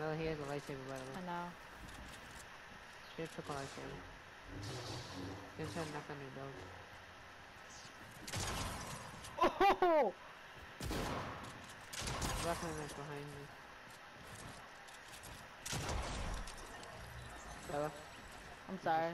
No, he has a lightsaber by the way. I know. Shit took a lightsaber. He's trying to knock on your dog. Oh! Rockman is behind me. Bella. I'm sorry.